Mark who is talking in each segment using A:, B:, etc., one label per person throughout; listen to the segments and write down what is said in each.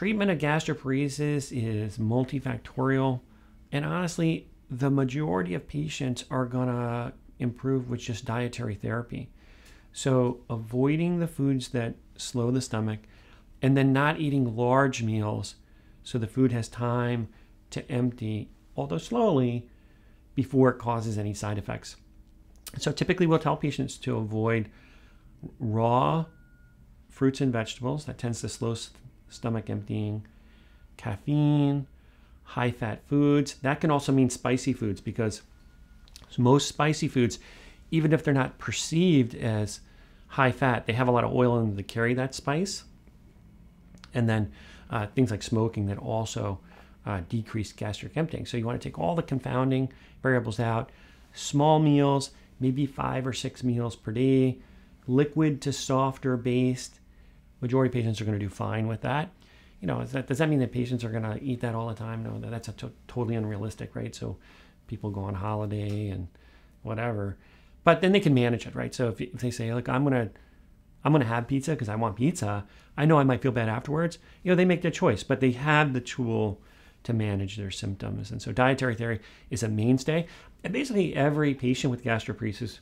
A: treatment of gastroparesis is multifactorial. And honestly, the majority of patients are going to improve with just dietary therapy. So, avoiding the foods that slow the stomach and then not eating large meals so the food has time to empty, although slowly, before it causes any side effects. So, typically, we'll tell patients to avoid raw fruits and vegetables, that tends to slow stomach emptying, caffeine, high fat foods. That can also mean spicy foods because most spicy foods, even if they're not perceived as high fat, they have a lot of oil in them to carry that spice. And then uh, things like smoking that also uh, decrease gastric emptying. So you want to take all the confounding variables out. Small meals, maybe five or six meals per day, liquid to softer based. Majority of patients are going to do fine with that. You know, that, does that mean that patients are going to eat that all the time? No, that's a totally unrealistic, right? So people go on holiday and whatever, but then they can manage it, right? So if, if they say, look, I'm going to I'm going to have pizza because I want pizza. I know I might feel bad afterwards. You know, they make their choice, but they have the tool to manage their symptoms. And so dietary therapy is a mainstay. And basically, every patient with gastroparesis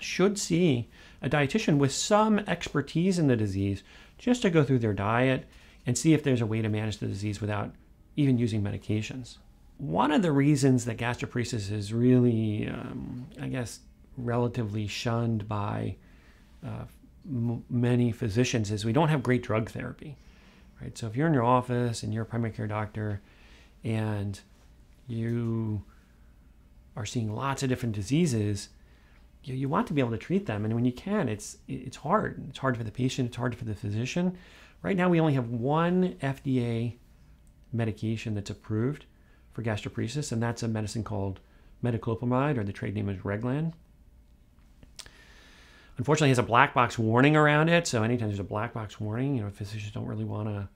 A: should see a dietitian with some expertise in the disease just to go through their diet and see if there's a way to manage the disease without even using medications. One of the reasons that gastroparesis is really, um, I guess, relatively shunned by uh, m- many physicians is we don't have great drug therapy, right? So if you're in your office and you're a primary care doctor and you are seeing lots of different diseases, you, you want to be able to treat them. And when you can, it's it's hard. It's hard for the patient. It's hard for the physician. Right now, we only have one FDA medication that's approved for gastroparesis, and that's a medicine called metoclopramide, or the trade name is Reglan. Unfortunately, it has a black box warning around it. So anytime there's a black box warning, you know, physicians don't really want to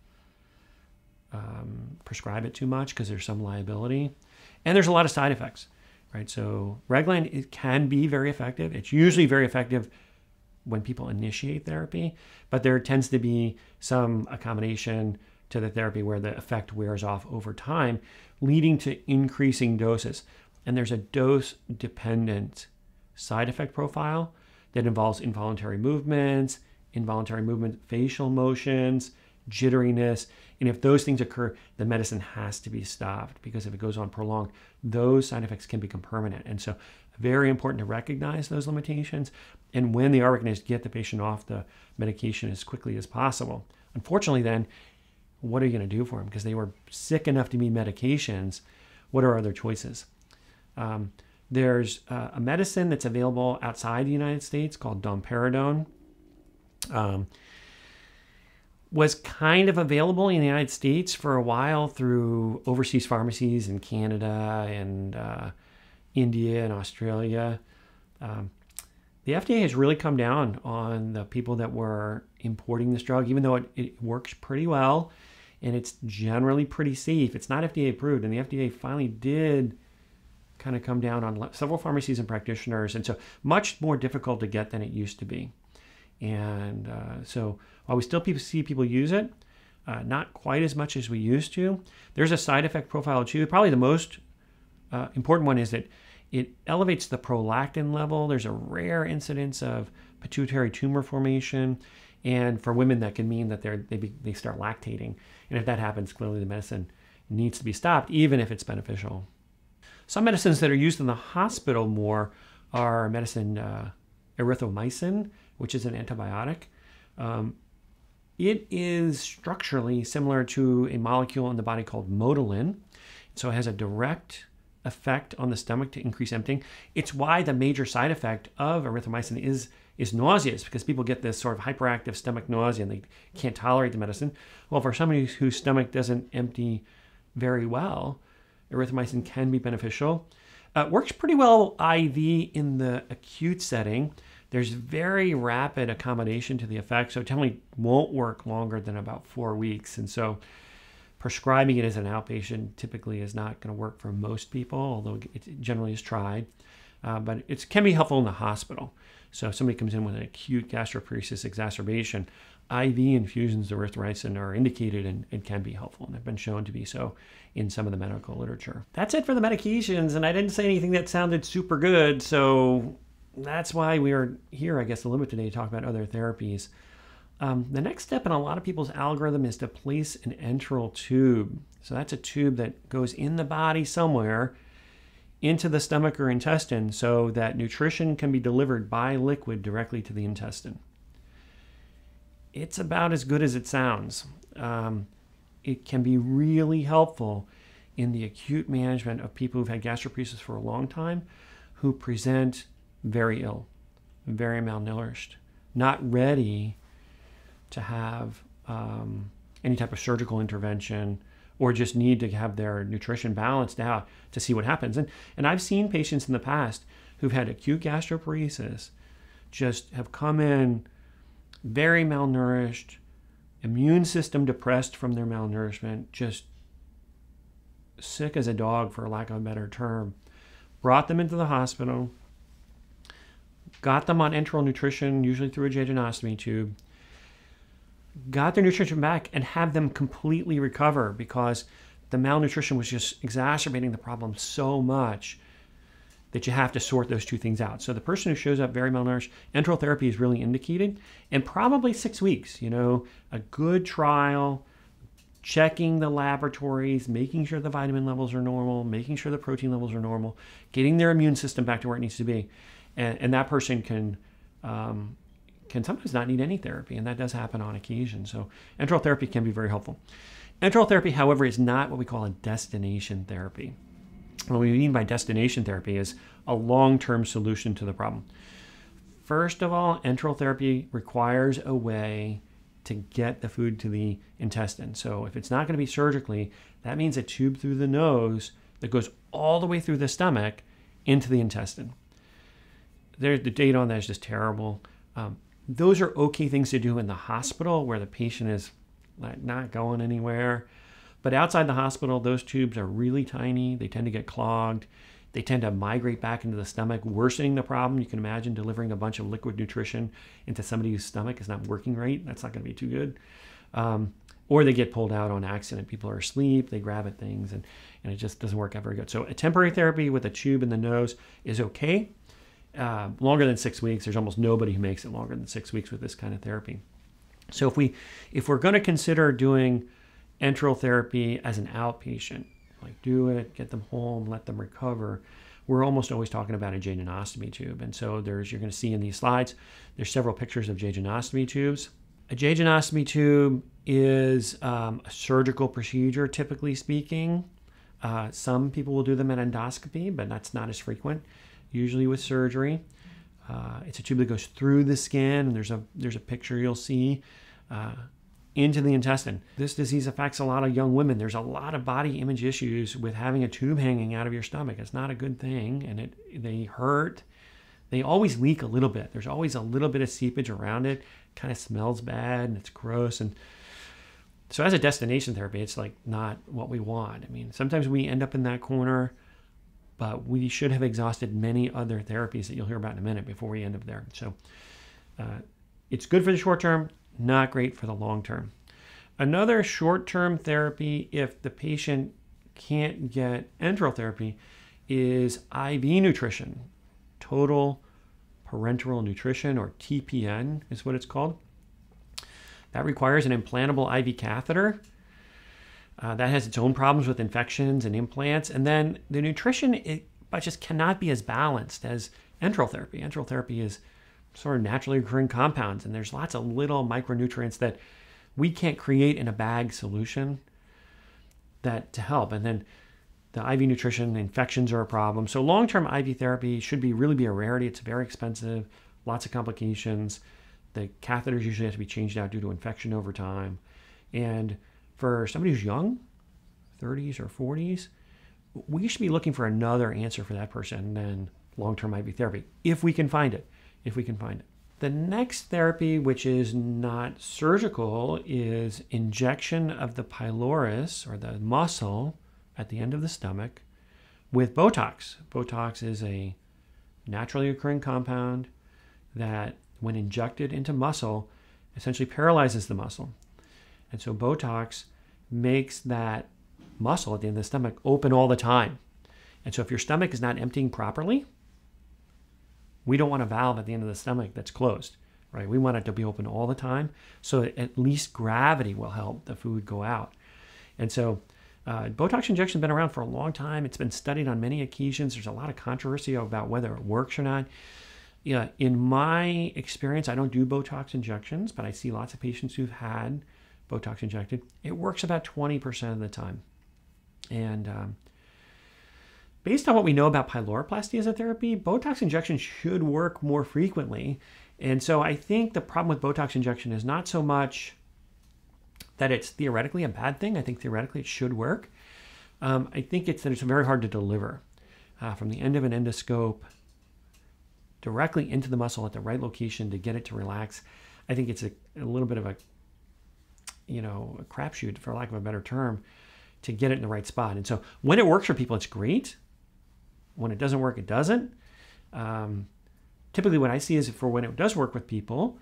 A: um, prescribe it too much because there's some liability, and there's a lot of side effects, right? So Reglan it can be very effective. It's usually very effective when people initiate therapy, but there tends to be some accommodation to the therapy where the effect wears off over time, leading to increasing doses. And there's a dose dependent side effect profile that involves involuntary movements, involuntary movement, facial motions, jitteriness. And if those things occur, the medicine has to be stopped because if it goes on prolonged, those side effects can become permanent. And so, very important to recognize those limitations. And when they are recognized, get the patient off the medication as quickly as possible. Unfortunately, then, what are you going to do for them? Because they were sick enough to need medications. What are other choices? Um, there's uh, a medicine that's available outside the United States called domperidone. Um, was kind of available in the United States for a while through overseas pharmacies in Canada and uh, India and Australia. Um, the FDA has really come down on the people that were importing this drug, even though it, it works pretty well and it's generally pretty safe. It's not FDA approved, and the FDA finally did kind of come down on several pharmacies and practitioners, and so much more difficult to get than it used to be. And uh, so while we still see people use it, uh, not quite as much as we used to. There's a side effect profile too. Probably the most uh, important one is that it elevates the prolactin level. There's a rare incidence of pituitary tumor formation, and for women that can mean that they're, they be, they start lactating. And if that happens, clearly the medicine needs to be stopped, even if it's beneficial. Some medicines that are used in the hospital more are medicine uh, erythromycin, which is an antibiotic. Um, it is structurally similar to a molecule in the body called motilin. So it has a direct effect on the stomach to increase emptying. It's why the major side effect of erythromycin is is nausea, because people get this sort of hyperactive stomach nausea and they can't tolerate the medicine. Well, for somebody whose stomach doesn't empty very well, erythromycin can be beneficial. Uh, works pretty well IV in the acute setting. There's very rapid accommodation to the effect, so it generally won't work longer than about four weeks. And so prescribing it as an outpatient typically is not going to work for most people, although it generally is tried. Uh, but it can be helpful in the hospital. So if somebody comes in with an acute gastroparesis exacerbation, IV infusions of erythromycin are indicated and, and can be helpful and have been shown to be so in some of the medical literature. That's it for the medications, and I didn't say anything that sounded super good, so that's why we are here, I guess, a little bit today to talk about other therapies. Um, the next step in a lot of people's algorithm is to place an enteral tube. So that's a tube that goes in the body somewhere into the stomach or intestine so that nutrition can be delivered by liquid directly to the intestine. It's about as good as it sounds. Um, it can be really helpful in the acute management of people who've had gastroparesis for a long time who present very ill, very malnourished, not ready to have um, any type of surgical intervention or just need to have their nutrition balanced out to see what happens. And, and I've seen patients in the past who've had acute gastroparesis just have come in very malnourished, immune system depressed from their malnourishment, just sick as a dog, for lack of a better term, brought them into the hospital, got them on enteral nutrition, usually through a jejunostomy tube, got their nutrition back, and have them completely recover because the malnutrition was just exacerbating the problem so much that you have to sort those two things out. So the person who shows up very malnourished, enteral therapy is really indicated, and probably six weeks. You know, a good trial, checking the laboratories, making sure the vitamin levels are normal, making sure the protein levels are normal, getting their immune system back to where it needs to be, and, and that person can. Um, can sometimes not need any therapy, and that does happen on occasion. So, enteral therapy can be very helpful. Enteral therapy, however, is not what we call a destination therapy. What we mean by destination therapy is a long term solution to the problem. First of all, enteral therapy requires a way to get the food to the intestine. So if it's not going to be surgically, that means a tube through the nose that goes all the way through the stomach into the intestine. The data on that is just terrible. Um, those are okay things to do in the hospital where the patient is not going anywhere. But outside the hospital, those tubes are really tiny. They tend to get clogged. They tend to migrate back into the stomach, worsening the problem. You can imagine delivering a bunch of liquid nutrition into somebody whose stomach is not working right. That's not going to be too good. Um, or they get pulled out on accident. People are asleep, they grab at things, and, and it just doesn't work out very good. So, a temporary therapy with a tube in the nose is okay. Uh, longer than six weeks, there's almost nobody who makes it longer than six weeks with this kind of therapy. So, if we if we're going to consider doing enteral therapy as an outpatient, like do it, get them home, let them recover. We're almost always talking about a jejunostomy tube. And so there's, you're going to see in these slides, there's several pictures of jejunostomy tubes. A jejunostomy tube is um, a surgical procedure, typically speaking. Uh, some people will do them at endoscopy, but that's not as frequent, usually with surgery. Uh, it's a tube that goes through the skin, and there's a there's a picture you'll see uh, into the intestine. This disease affects a lot of young women. There's a lot of body image issues with having a tube hanging out of your stomach. It's not a good thing and it they hurt. They always leak a little bit. There's always a little bit of seepage around it. Kind of smells bad and it's gross and so as a destination therapy, it's like not what we want. I mean, sometimes we end up in that corner, but we should have exhausted many other therapies that you'll hear about in a minute before we end up there. So uh, it's good for the short term not great for the long term. Another short term therapy, if the patient can't get enteral therapy, is IV nutrition. Total parenteral nutrition, or TPN, is what it's called. That requires an implantable IV catheter. Uh, that has its own problems with infections and implants. And then the nutrition, it just cannot be as balanced as enteral therapy. Enteral therapy is sort of naturally occurring compounds. And there's lots of little micronutrients that we can't create in a bag solution that to help. And then the IV nutrition infections are a problem. So long-term IV therapy should be really be a rarity. It's very expensive, lots of complications. The catheters usually have to be changed out due to infection over time. And for somebody who's young, 30s or 40s, we should be looking for another answer for that person than long-term IV therapy if we can find it if we can find it. The next therapy, which is not surgical, is injection of the pylorus or the muscle at the end of the stomach with Botox. Botox is a naturally occurring compound that, when injected into muscle, essentially paralyzes the muscle. And so Botox makes that muscle at the end of the stomach open all the time. And so if your stomach is not emptying properly, we don't want a valve at the end of the stomach that's closed, right? We want it to be open all the time so at least gravity will help the food go out. And so uh, Botox injection has been around for a long time. It's been studied on many occasions. There's a lot of controversy about whether it works or not. Yeah, in my experience, I don't do Botox injections, but I see lots of patients who've had Botox injected. It works about 20% of the time. And um, based on what we know about pyloroplasty as a therapy, Botox injection should work more frequently. And so I think the problem with Botox injection is not so much that it's theoretically a bad thing. I think theoretically it should work. Um, I think it's that it's very hard to deliver uh, from the end of an endoscope directly into the muscle at the right location to get it to relax. I think it's a, a little bit of a, you know, a crapshoot, for lack of a better term, to get it in the right spot. And so when it works for people, it's great. When it doesn't work, it doesn't. Um, typically, what I see is for when it does work with people,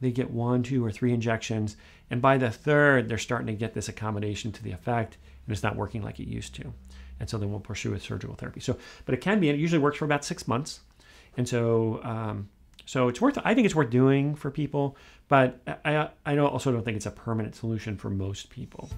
A: they get one, two, or three injections. And by the third, they're starting to get this accommodation to the effect, and it's not working like it used to. And so then we'll pursue with surgical therapy. So, but it can be, and it usually works for about six months. And so, um, so it's worth. I think it's worth doing for people, but I, I also don't think it's a permanent solution for most people.